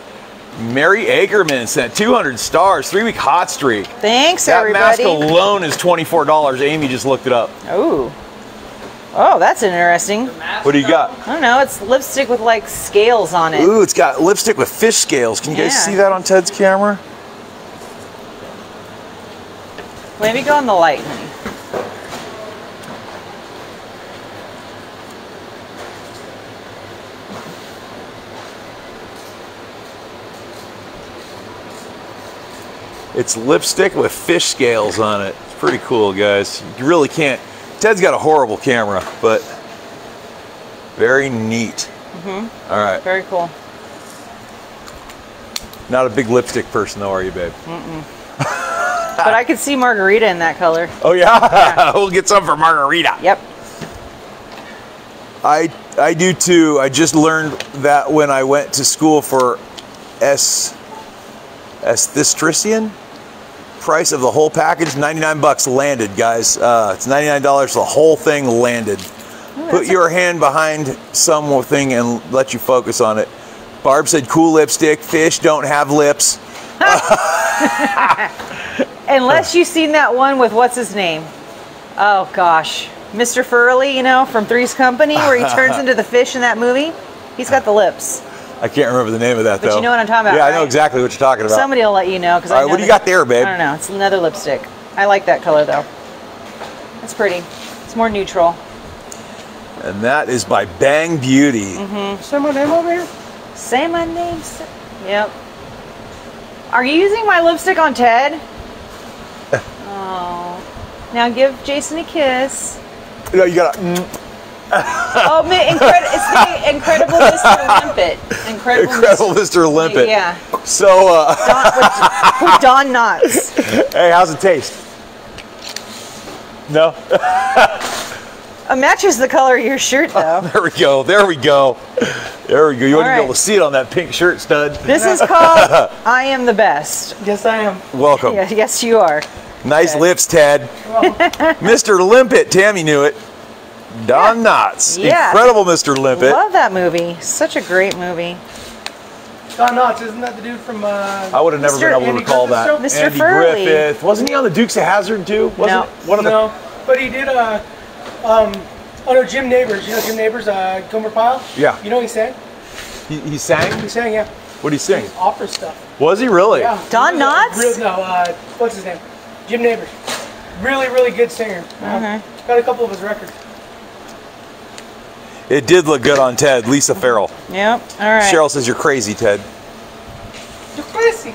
A: Mary Ackerman sent 200 stars. Three week hot streak.
B: Thanks,
A: That mask alone is $24. Amy just looked it up.
B: Ooh. Oh, that's interesting.
A: What do you got?
B: I don't know. It's lipstick with like scales on it.
A: Ooh, it's got lipstick with fish scales. Can you guys see that on Ted's camera?
B: Maybe go on the light. honey.
A: It's lipstick with fish scales on it. It's pretty cool, guys. You really can't. Ted's got a horrible camera, but very neat.
B: Mm-hmm.
A: All right.
B: Very cool.
A: Not a big lipstick person, though, are you, babe?
B: But I could see margarita in that color.
A: Oh yeah, we'll get some for margarita.
B: Yep.
A: I I do too. I just learned that when I went to school for S aesthetician. Price of the whole package, 99 bucks landed, guys. Uh, it's $99. The whole thing landed. Put your hand behind something and let you focus on it. Barb said, "Cool lipstick. Fish don't have lips."
B: Unless you've seen that one with what's his name? Oh gosh, Mr. Furley, you know, from Three's Company, where he turns into the fish in that movie. He's got the lips.
A: I can't remember the name of that
B: But
A: though.
B: But you know what I'm talking about,
A: Yeah, I know exactly what you're talking about.
B: Somebody will let you know because
A: All
B: I
A: right, what do you got there, babe?
B: I don't know. It's another lipstick. I like that color though. It's pretty. It's more neutral.
A: And that is by Bang Beauty.
B: Mm-hmm.
D: Say my name over here.
B: Say my name. Say- Yep. Are you using my lipstick on Ted? oh. Now give Jason a kiss.
A: No, you gotta.
B: Oh, mi- incredi- it's the Incredible Mr. Limpet. Incredible,
A: Incredible Mr. Limpet.
B: Yeah.
A: So, uh,
B: Don, with, with Don Knotts.
A: hey, how's it taste? No?
B: It matches the color of your shirt, though.
A: There we go. There we go. There we go. You want to be able to see it on that pink shirt stud.
B: This is called I Am the Best.
D: Yes, I am.
A: Welcome.
B: Yeah, yes, you are.
A: Nice
B: Okay.
A: lips, Ted. Mr. Limpet. Tammy knew it. Don Knotts.
B: Yeah.
A: Incredible Mr. Limpet.
B: Love that movie. Such a great movie.
D: Don Knotts, isn't that the dude from? Uh,
A: I would have never
B: Mr.
A: been able to
D: Andy
A: recall that.
B: Show? Mr.
A: Andy
B: Furley.
A: Griffith. Wasn't he on the Dukes of Hazzard too? Wasn't
B: No.
A: One of the,
D: no, but he did. Uh, um, oh no, Jim Nabors. You know Jim Nabors, uh, Gomer Pyle.
A: Yeah.
D: You know what he sang?
A: He, he sang?
D: He sang, yeah.
A: What do you sing?
D: Opera stuff.
A: Was he really?
D: Yeah.
B: Don
D: Real-
B: Knotts?
D: Real, no, uh, what's his name? Jim Nabors. Really, really good singer.
B: Okay.
D: Got a couple of his records.
A: It did look good on Ted. Lisa Farrell.
B: Yep. All right.
A: Cheryl says you're crazy, Ted.
D: You're crazy.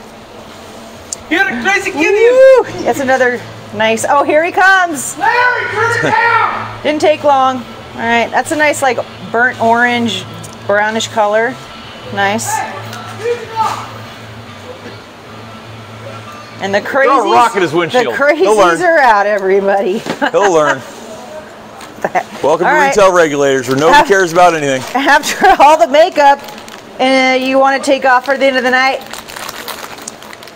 D: You're a crazy kid.
B: Woo! That's another nice. Oh, here he comes.
D: Larry, turn it down.
B: Didn't take long. All right. That's a nice like burnt orange, brownish color. Nice. And the crazies.
A: a rock at his windshield.
B: The
A: He'll
B: crazies are out, everybody.
A: He'll learn. Welcome
B: All
A: to
B: right.
A: retail regulators where nobody
B: Have-
A: cares about anything.
B: After all the makeup, and uh, you want to take off for the end of the night,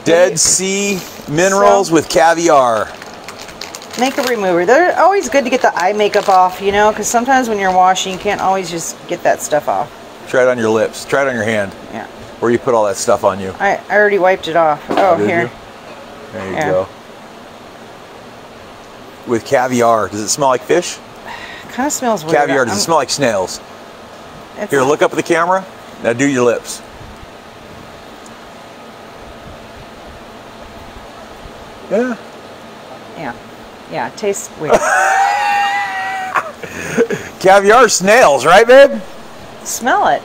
A: Dead Sea minerals
B: So-
A: with caviar.
B: makeup remover. They're always good to get the eye makeup off, you know, because sometimes when you're washing, you can't always just get that stuff off.
A: Try it on your lips. Try it on your hand.
B: Yeah.
A: Where you put all that stuff on you.
B: I, I already wiped it off. Oh,
A: Did
B: here.
A: you? There you
B: Yeah.
A: go. With caviar. Does it smell like fish?
B: Kind of smells weird.
A: Caviar. Does it smell like snails?
B: it's-
A: Here, look up at the camera. Now do your lips. Yeah.
B: Yeah. Yeah, it tastes weird.
A: Caviar snails, right, babe?
B: Smell it.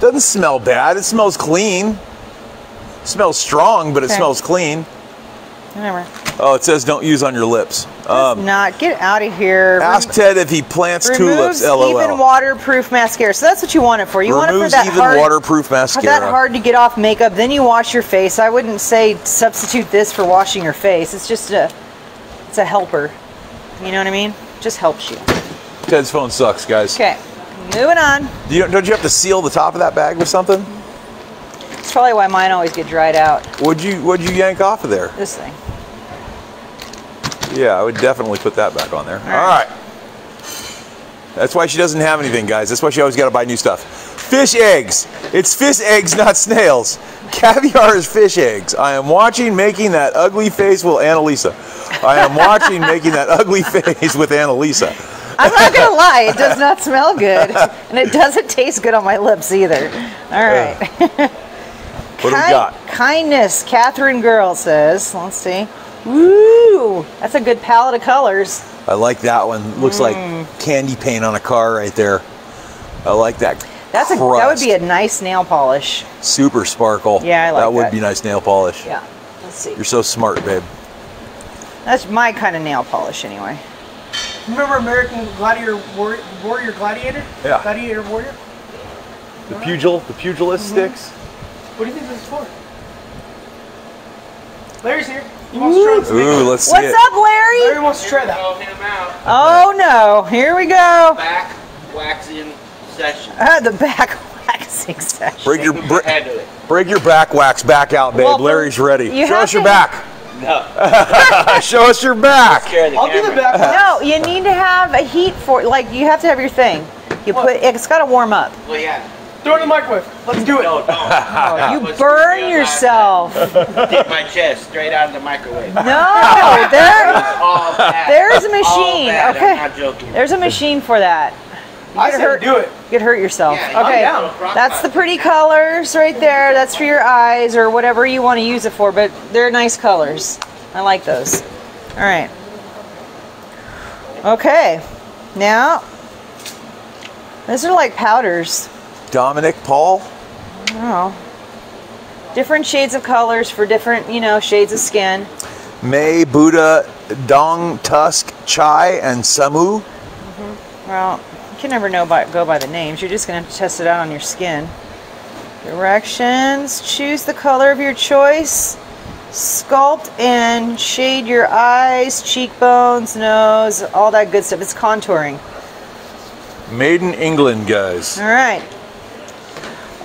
A: Doesn't smell bad. It smells clean. smells strong, but it
B: Okay.
A: smells clean.
B: Whatever.
A: Oh, it says don't use on your lips. Um,
B: Not get out of here.
A: ask
B: Rem-
A: Ted if he plants tulips.
B: removes
A: LOL.
B: even waterproof mascara. So that's what you want it for. You want it for
A: Removes
B: that
A: even
B: hard,
A: waterproof mascara.
B: that hard to get off makeup. Then you wash your face. I wouldn't say substitute this for washing your face. It's just a, it's a helper. You know what I mean? Just helps you.
A: Ted's phone sucks, guys.
B: Okay, moving on.
A: Do you, don't you have to seal the top of that bag with something?
B: It's probably why mine always get dried out.
A: What'd you What'd you yank off of there?
B: This thing.
A: Yeah, I would definitely put that back on there. All
B: right.
A: right. That's why she doesn't have anything, guys. That's why she always got to buy new stuff. Fish eggs. It's fish eggs, not snails. Caviar is fish eggs. I am watching making that ugly face with Annalisa. I am watching making that ugly face with Annalisa.
B: I'm not gonna lie, it does not smell good, and it doesn't taste good on my lips either. All right.
A: What do we got?
B: Kindness, Catherine Girl says. Let's see. Woo! That's a good palette of colors.
A: I like that one. Looks
B: Mm.
A: like candy paint on a car right there. I like that.
B: That's a that would be a nice nail polish.
A: super sparkle.
B: Yeah, I like
A: that.
B: That would
A: be nice nail polish.
B: Yeah. Let's see.
A: You're so smart, babe.
B: That's my kind of nail polish anyway.
D: Remember American Gladiator Warrior, Warrior Gladiator?
A: Yeah.
D: Gladiator Warrior?
A: The pugil, the pugilist
B: Mm-hmm.
A: sticks.
D: What do you think this is for? Larry's here. He wants to try this thing.
A: Ooh, let's see
B: What's
A: it.
B: up, Larry?
D: Larry wants to try that.
C: Call him out.
B: Oh no! Here we go.
C: Back waxing session.
B: Uh, the back waxing session.
A: Break your br- break your back wax back out, babe.
B: Well,
A: Larry's ready.
B: you
A: Show us your back.
C: No.
A: Show us your back.
D: I'll do the back.
B: No, you need to have a heat for like you have to have your thing. You
D: What?
B: put it's got to warm up.
C: Well, yeah.
D: Throw it in the microwave. Let's do it.
C: No, no.
B: You
C: was
B: burn yourself.
C: Dip my chest straight out of the microwave.
B: No, there there's a machine.
C: bad.
B: Okay.
C: I'm not joking.
B: there's a machine for that.
D: I
B: could
D: said
B: hurt-
D: do it.
B: You could hurt yourself.
C: Yeah,
B: okay, that's the pretty colors right there. That's for your eyes or whatever you want to use it for. But they're nice colors. I like those. All right. Okay. Now, these are like powders.
A: Dominic Paul.
B: Oh. Different shades of colors for different, you know, shades of skin.
A: May Buddha Dong Tusk Chai and Samu. Mhm.
B: Well, you can never know by go by the names. You're just gonna have to test it out on your skin. Directions: Choose the color of your choice. Sculpt and shade your eyes, cheekbones, nose, all that good stuff. It's contouring.
A: Made in England, guys.
B: All right.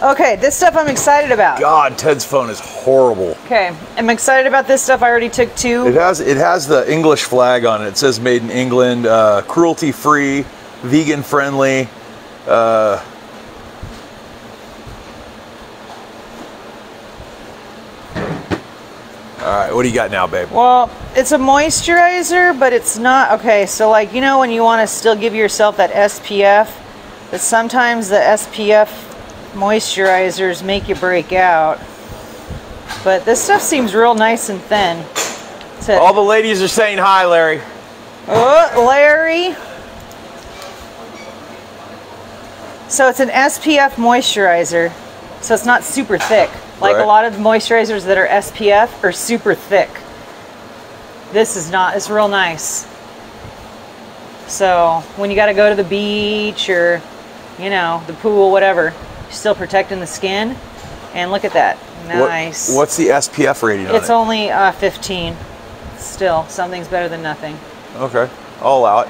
B: Okay, this stuff I'm excited about.
A: God, Ted's phone is horrible.
B: Okay, I'm excited about this stuff. I already took two.
A: It has it has the English flag on it. It says made in England, uh, cruelty free, vegan friendly. Uh, all right, what do you got now, babe?
B: Well, it's a moisturizer, but it's not okay. So, like you know, when you want to still give yourself that SPF, but sometimes the SPF moisturizers make you break out. But this stuff seems real nice and thin. To,
A: All the ladies are saying hi, Larry.
B: Oh, Larry. So it's an SPF moisturizer. So it's not super thick. Like
A: Right.
B: a lot of moisturizers that are SPF are super thick. This is not, it's real nice. So when you got to go to the beach or, you know, the pool, whatever, still protecting the skin. And look at that.
A: What-
B: Nice.
A: what's the SPF rating on
B: it's
A: it?
B: only uh, 15. Still, something's better than nothing.
A: okay, I'll allow it.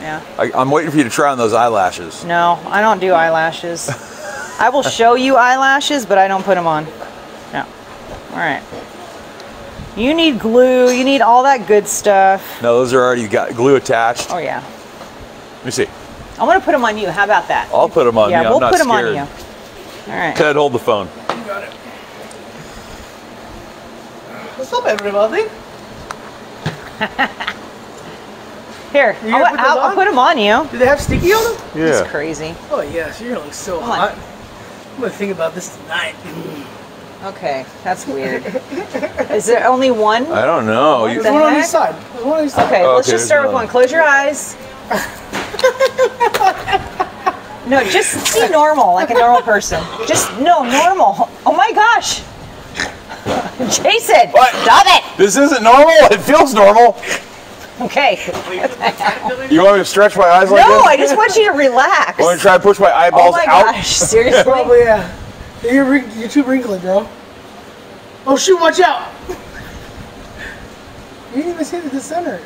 B: Yeah.
A: I, I'm waiting for you to try on those eyelashes.
B: No, I don't do eyelashes. I will show you eyelashes, but I don't put them on. No. All right. You need glue. You need all that good stuff.
A: No, those are already got glue attached.
B: Oh yeah.
A: Let me see.
B: I'm gonna put them on you. How about that?
A: I'll put them on
B: you.
A: yeah,
B: we'll
A: I'm not
B: put them on you. All right.
A: Ted, hold the phone.
D: What's up, everybody?
B: Here,
D: You
B: I'll,
D: put
B: I'll, I'll put them on you.
D: Do they have sticky on them? Yeah.
B: It's crazy.
D: Oh yes, you're gonna look so
B: Come on.
D: hot. I'm gonna think about this tonight.
B: Okay, that's weird. Is there only one?
A: I don't know. You,
D: There's one on each side. There's one on each side.
B: Okay,
A: Oh,
B: let's
A: okay,
B: just start with
A: there's
B: one. Close your eyes. no, just be normal, like a normal person. Just no normal. Oh my gosh, Jason,
A: What?
B: stop it.
A: this isn't normal. It feels normal.
B: Okay.
A: You want me to stretch my eyes like
B: No,
A: this?
B: I just want you to relax.
A: I want me to try and push my eyeballs out?
B: Oh my
A: out?
B: gosh, seriously?
D: Probably yeah. You're, wrin- you're too wrinkly, bro. Oh shoot! Watch out! You didn't even see the center.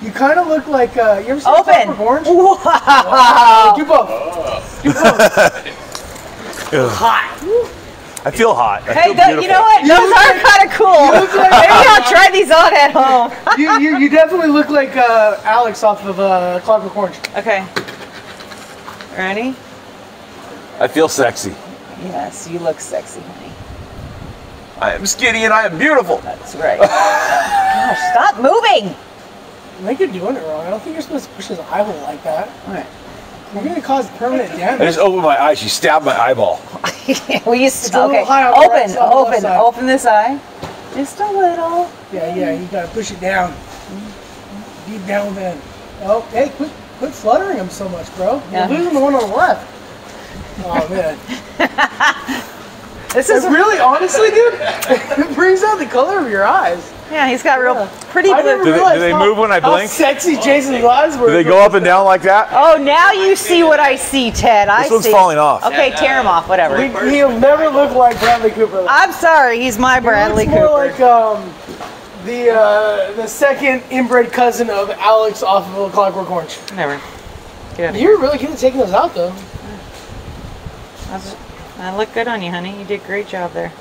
D: Wow. You kind of look like uh, you ever seen
B: Open.
D: Clockwork Orange?
B: Wow.
D: Do both. Do both.
B: Hot.
A: I feel hot. I
B: Hey,
A: feel
B: th-
A: beautiful.
B: you know what? Those are kind of cool.
D: like-
B: Maybe I'll try these on at home.
D: you, you, you definitely look like uh, Alex off of uh, Clockwork Orange.
B: Okay. Ready?
A: I feel sexy.
B: Yes, you look sexy, honey.
A: I am skinny and I am beautiful.
B: That's right. Gosh, stop moving.
D: I think you're doing it wrong. I don't think you're supposed to push his eye hole like that.
B: All right.
D: You're gonna cause permanent damage.
A: I
D: damage.
A: just opened my eye. She stabbed my eyeball.
B: we used
D: It's
B: to.
D: a
B: Okay.
D: high on right
B: Open,
D: side, the left
B: open,
D: side.
B: open this eye. Just a little.
D: Yeah, yeah, you gotta push it down. Deep down then. Oh, hey, quit, quit fluttering him so much, bro. You're losing the one on the left. Oh man.
B: This
D: It's
B: is
D: really, honestly, dude, it brings out the color of your eyes.
B: Yeah. He's got real
D: Yeah.
B: pretty
D: I
B: blue.
A: Do they- do they move when I
D: how
A: blink?
D: sexy Jason eyes.
A: Do they go up and down like that?
B: Oh, now you see what I see, Ted. I
A: This one's
B: see.
A: falling off.
B: Okay, tear him off. Whatever.
D: He, he'll never look like Bradley Cooper.
B: I'm sorry. He's my Bradley
D: he looks more
B: Cooper.
D: like um, the uh, the second inbred cousin of Alex off of Clockwork Orange.
B: Never. Get out of
D: You're really good at taking those out, though.
B: I look good on you, honey. You did a great job there.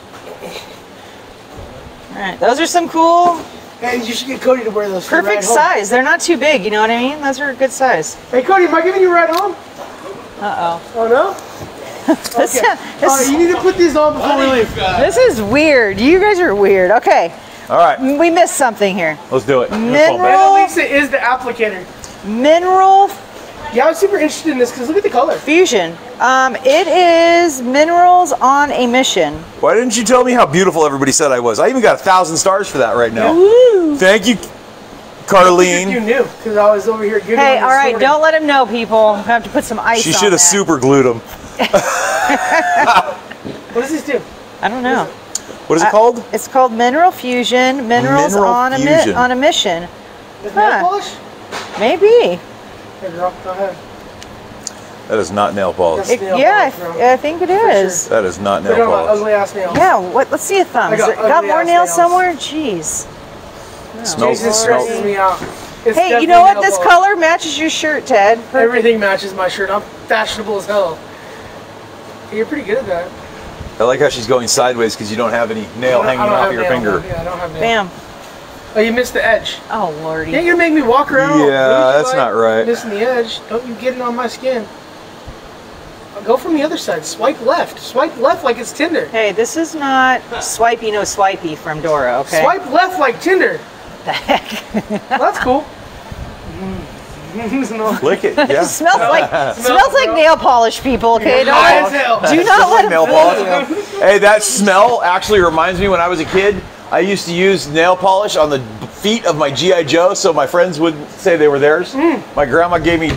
B: All right, those are some cool,
D: Hey, you should get Cody to wear those. for the
B: perfect
D: home.
B: size. They're not too big. You know what I mean? Those are a good size.
D: Hey, Cody, am I giving you a ride home?
B: Uh
D: Oh no.
B: oh. This,
D: Okay.
B: this,
D: Uh, you need to put these on before we leave.
B: this is weird. You guys are weird. Okay,
A: All right,
B: we missed something here.
A: let's do it.
B: Mineral-
D: Annalisa is the applicator.
B: Mineral
D: Yeah, I'm super interested in this because look at the color.
B: fusion. Um, it is minerals on a mission.
A: Why didn't you tell me how beautiful everybody said I was? I even got a thousand stars for that right now. Thank you,
D: You knew because I was over here. Giggling
B: Hey, all right,
D: morning.
B: don't let him know, people. I have to put some ice.
A: She should have super glued them.
D: What does this do?
B: I don't know.
A: What is it
B: Uh,
A: called?
B: It's called mineral fusion. Minerals
A: Mineral
B: on a mi- on a mission.
D: Is
B: Huh.
D: nail polish?
B: Maybe.
D: Hey, girl, go ahead.
A: That is not nail polish.
D: Yes.
B: It-
D: nail
B: yeah, I,
D: polish,
B: th- I think it is.
A: That is not nail polish.
D: ugly ass nails.
B: Yeah. What? Let's see a thumb.
D: I got
B: got more nails
D: nails.
B: somewhere? Jeez.
A: Smells,
D: Jason
A: smells.
D: stresses me out. It's
B: Hey, you know what? This
D: polish.
B: color matches your shirt, Ted.
D: Everything matches my shirt. I'm fashionable as hell. You're pretty good at that.
A: I like how she's going sideways because you don't have any nail hanging off your
D: nail.
A: finger.
D: Yeah, I don't have nail.
B: Bam.
D: Oh, you missed the edge.
B: Oh lordy.
D: Yeah, you're making me walk around.
A: Yeah, that's not right.
D: Missing the edge. Don't you get it on my skin. I'll go from the other side. Swipe left. Swipe left like it's Tinder.
B: Hey, this is not swipey no swipey from Dora. Okay.
D: Swipe left like Tinder.
B: the heck.
D: Well, that's cool. no.
A: Lick it. Yeah.
B: smells like smells like nail polish, people. Okay, don't
D: High as hell.
B: do not let
A: nail polish. Hey, that smell actually reminds me when I was a kid. I used to use nail polish on the feet of my GI Joe, so my friends wouldn't say they were theirs.
B: Mm.
A: My grandma gave me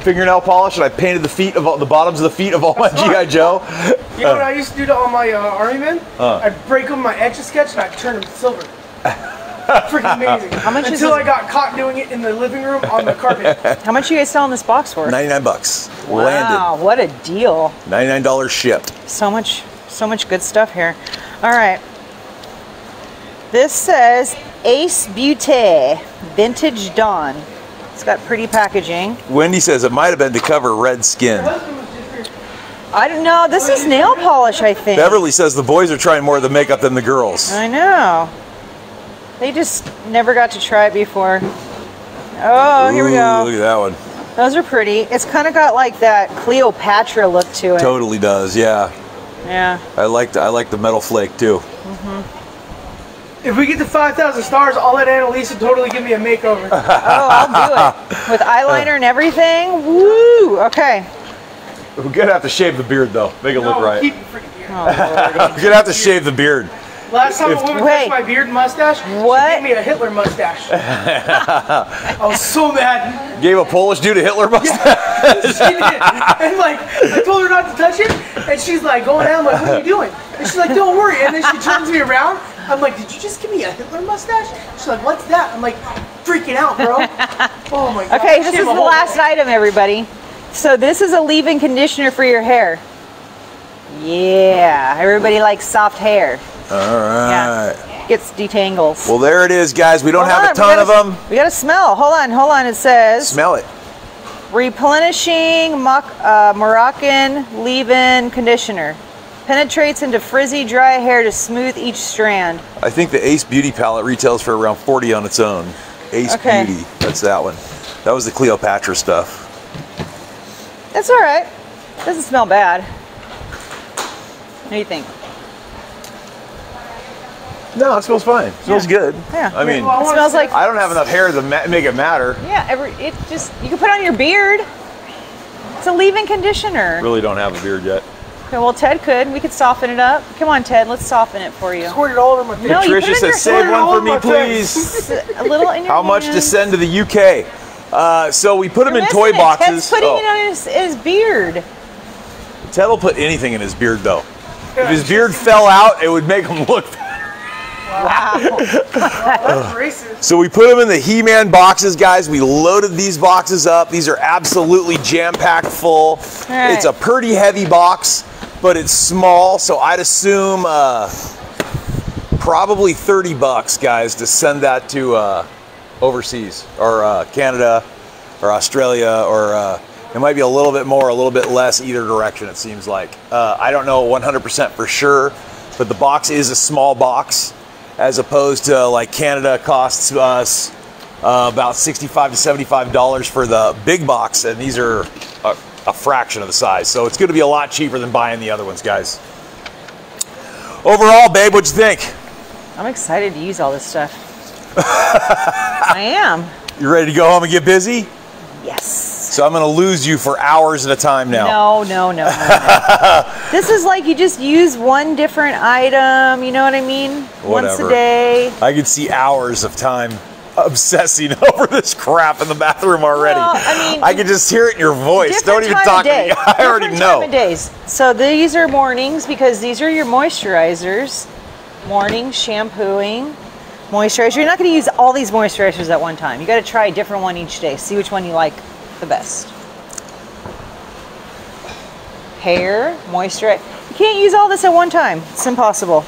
A: fingernail polish, and I painted the feet of all, the bottoms of the feet of all my GI Joe.
D: You know what I used to do to all my uh, army men?
A: Uh.
D: I'd break them my etch a sketch and I'd turn them silver. Freaking amazing.
B: How much is
D: Until
B: it?
D: I got caught doing it in the living room on the carpet.
B: How much are you guys selling this box for?
A: Ninety-nine bucks.
B: Wow, what a deal!
A: Ninety-nine dollars shipped.
B: So much, so much good stuff here. All right. This says Ace Beauty Vintage Dawn. It's got pretty packaging.
A: Wendy says it might have been to cover red skin.
B: I don't know. This is nail polish, I think.
A: Beverly says the boys are trying more of the makeup than the girls.
B: I know. They just never got to try it before. Oh, here we go.
A: Look at that one.
B: Those are pretty. It's kind of got like that Cleopatra look to it.
A: Totally does. Yeah.
B: Yeah.
A: I like the, I like the metal flake too. Mm-hmm.
D: If we get to 5,000 stars, I'll let Annalisa totally give me a makeover.
B: Oh, I'll do it with eyeliner and everything. Woo! Okay.
A: We're gonna have to shave the beard though. Make it look right.
D: keep it freaking here.
A: Oh, We're gonna have to shave the beard.
D: Last time
A: If-
D: a woman
B: Wait.
D: touched my beard and mustache,
B: What?
D: she gave me a Hitler mustache. I was so mad.
A: Gave a Polish dude a Hitler mustache.
D: She did. And like, I told her not to touch it, and she's like going out. I'm like, what are you doing? And she's like, don't worry. And then she turns me around. I'm like, did you just give me a Hitler mustache? She's like, what's that? I'm like, freaking out, bro. Oh my god.
B: Okay, this is the
D: whole-
B: last item, everybody. So this is a leave-in conditioner for your hair. Yeah, everybody likes soft hair.
A: All right.
B: Yeah, gets detangles.
A: Well, there it is, guys. We don't
B: Hold
A: have
B: on,
A: a ton
B: gotta-
A: of them.
B: We got to smell. Hold on, hold on. It says
A: Smell it.
B: replenishing Moc- uh, Moroccan leave-in conditioner. Penetrates into frizzy, dry hair to smooth each strand.
A: I think the Ace Beauty palette retails for around 40 on its own. Ace
B: Okay.
A: Beauty. That's that one. That was the Cleopatra stuff.
B: That's all right. Doesn't smell bad. What do you think?
A: No, it smells fine. It smells
B: Yeah.
A: good.
B: Yeah.
A: I mean,
D: Well, I
B: smells like
A: I don't have enough hair to ma- make it matter.
B: yeah. Every it just you can put on your beard. It's a leave-in conditioner.
A: Really don't have a beard yet.
B: Okay, well, Ted could. We could soften it up. Come on, Ted. Let's soften it for you.
D: Squirted all over my face.
B: No, you put
A: Patricia
B: it in your-
A: says, save
D: put it
A: one
D: all
A: for me,
D: my
A: please.
B: A little in your
A: How much to send to the UK? Uh, so we put them
B: You're
A: in toy
B: it.
A: boxes.
B: Ted's putting
A: Oh,
B: it on his, his beard.
A: Ted will put anything in his beard, though. If his beard fell out, it would make him look.
B: Wow.
A: So we put them in the He-Man boxes, guys. We loaded these boxes up. These are absolutely jam-packed full.
B: right.
A: It's a pretty heavy box, but it's small, so I'd assume uh, probably 30 bucks, guys, to send that to uh, overseas or uh, Canada or Australia or uh, it might be a little bit more, a little bit less, either direction. It seems like uh, I don't know 100% for sure, but the box is a small box as opposed to like Canada costs us uh, about 65 to 75 dollars for the big box, and these are a, a fraction of the size. So it's going to be a lot cheaper than buying the other ones, guys. Overall, babe, what'd you think?
B: I'm excited to use all this stuff. I am.
A: You ready to go home and get busy?
B: Yes.
A: So I'm going to lose you for hours at a time now.
B: No, no, no, no, no. this is like you just use one different item, you know what I mean? Once
A: Whatever.
B: a day.
A: I could see hours of time obsessing over this crap in the bathroom already.
B: Well, I mean-
A: I can just hear it in your voice. Don't even talk to me. I already
B: Different
A: know.
B: Time of days. So these are mornings because these are your moisturizers. Morning shampooing, moisturizer. You're not going to use all these moisturizers at one time. You got to try a different one each day. See which one you like the best. Hair, moisturizer. You can't use all this at one time. It's impossible.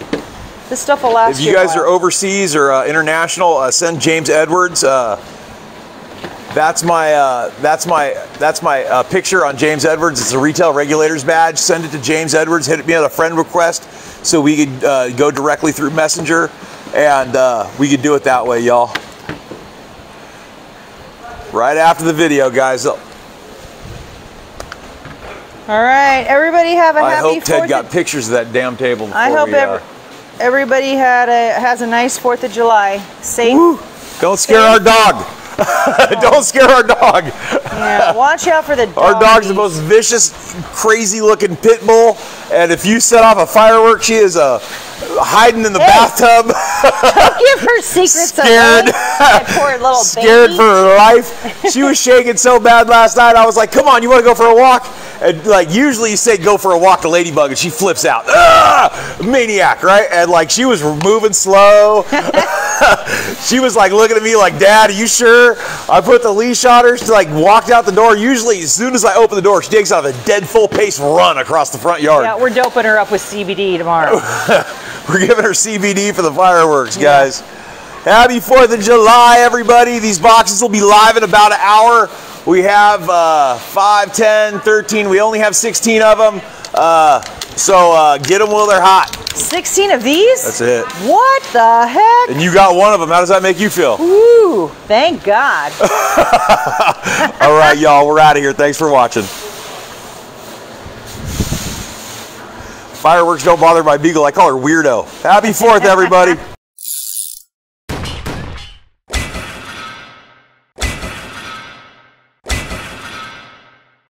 B: This stuff will last
A: If you guys are overseas or uh, international, uh, send James Edwards. Uh, that's my uh, that's my that's my uh, picture on James Edwards. It's a retail regulators badge. Send it to James Edwards. Hit me on a friend request so we could uh, go directly through Messenger, and uh, we could do it that way, y'all. Right after the video, guys.
B: All right, everybody have a
A: I
B: happy I
A: hope Ted got pictures of that damn table. Before
B: I hope
A: we, uh,
B: everybody had a has a nice Fourth of July. Safe.
A: Don't scare our dog. Don't scare our dog.
B: Yeah, watch out for the dog.
A: Our dog's the most vicious, crazy looking pit bull. And if you set off a firework, she is uh, hiding in the bathtub,
B: Don't give her secrets
A: Scared.
B: away. That poor little
A: scared
B: baby.
A: for her life. She was shaking so bad last night. I was like, come on, you want to go for a walk? And like, usually you say go for a walk to Ladybug, and she flips out. Ah! Maniac, right? And like, she was moving slow. she was like looking at me like, Dad, are you sure? I put the leash on her. She like walked out the door. Usually, as soon as I open the door, she takes off a dead full pace run across the front yard.
B: Yeah, we're doping her up with CBD tomorrow.
A: We're giving her CBD for the fireworks, guys. Happy 4th of July, everybody. These boxes will be live in about an hour. We have uh, 5, 10, 13. We only have 16 of them. Uh, so uh, get them while they're hot.
B: 16 of these?
A: That's it.
B: What the heck?
A: And you got one of them. How does that make you feel?
B: Ooh, thank God.
A: All right, y'all. We're out of here. Thanks for watching. Fireworks don't bother my beagle. I call her weirdo. Happy 4th, everybody.